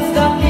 stop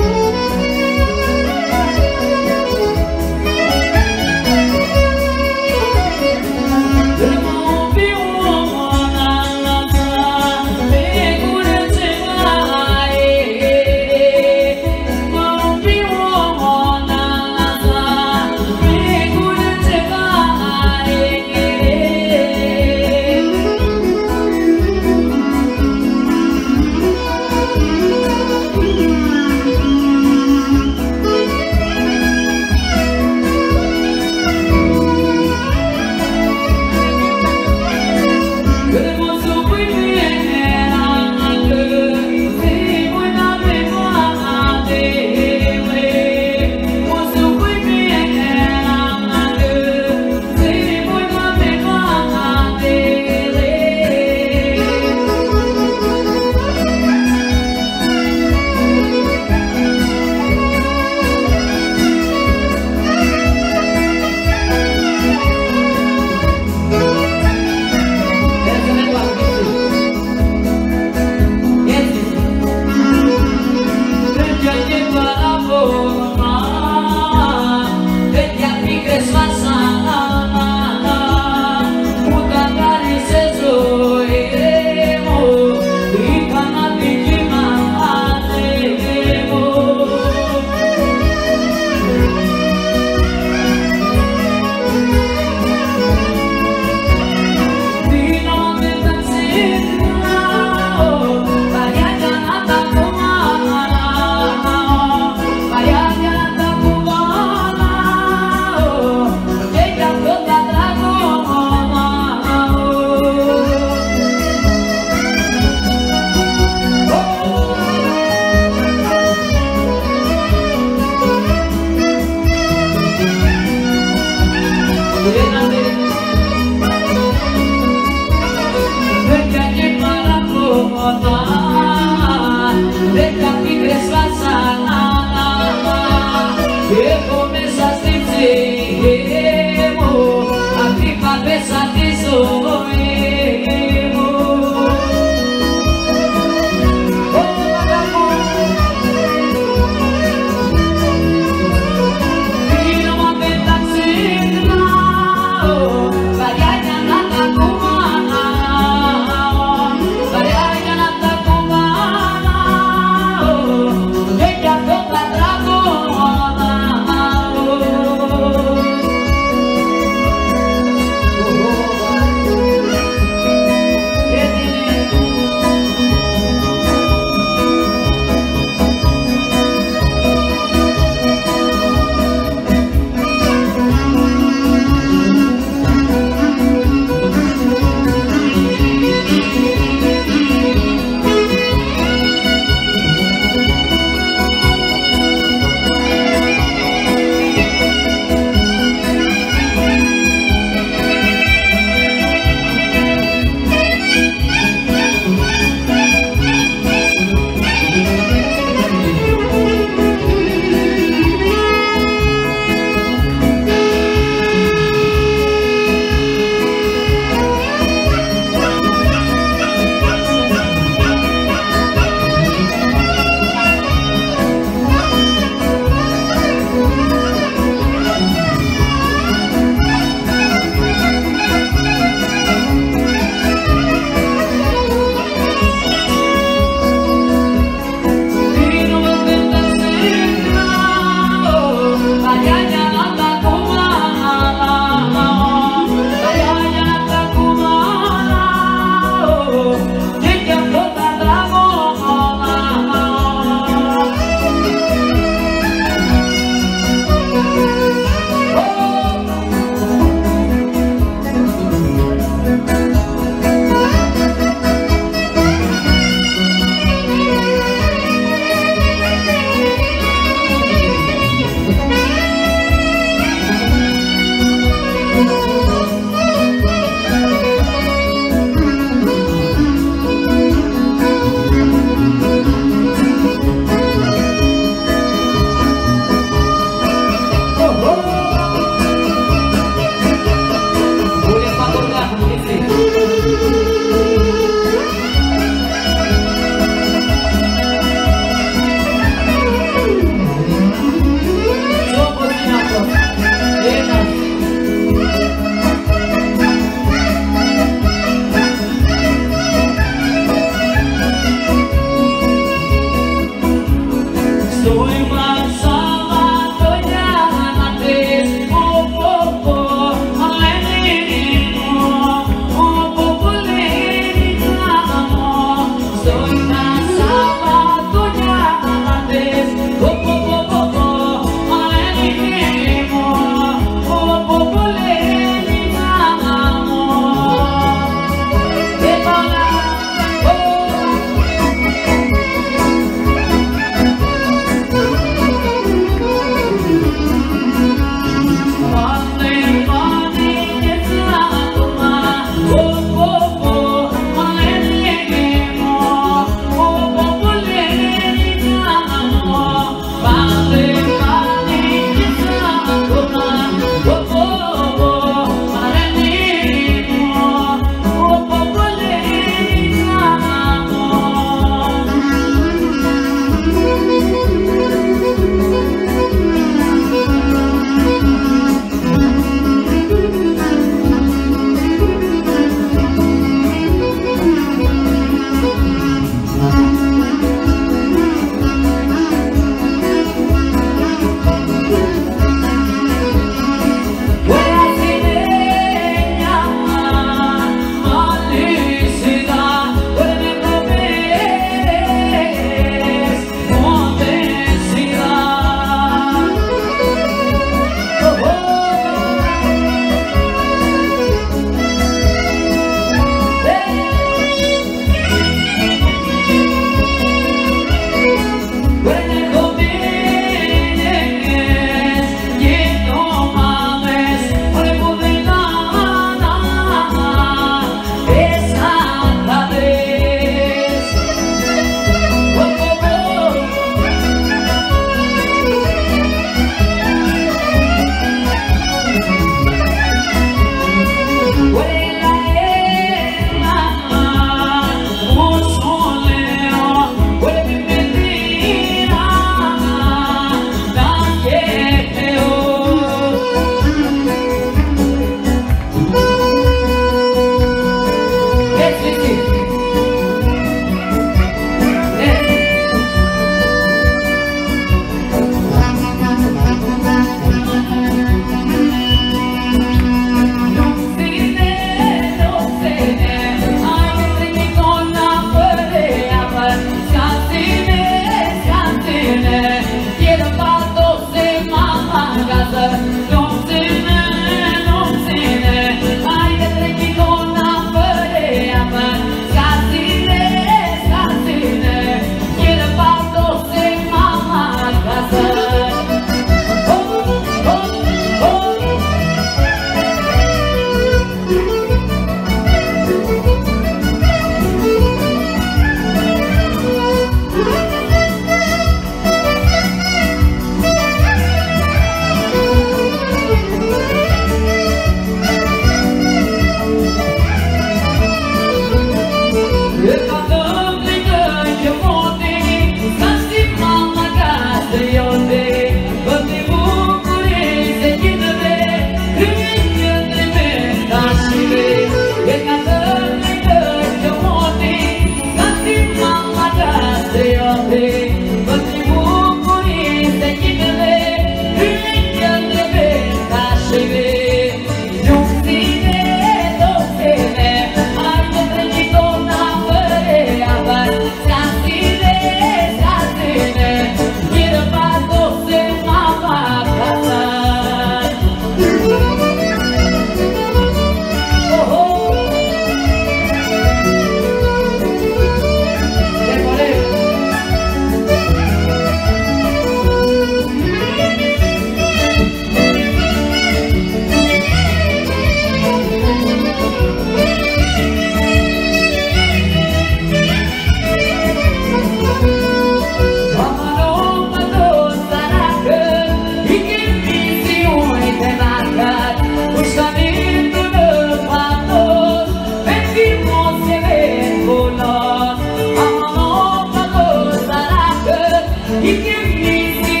If we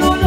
hold the?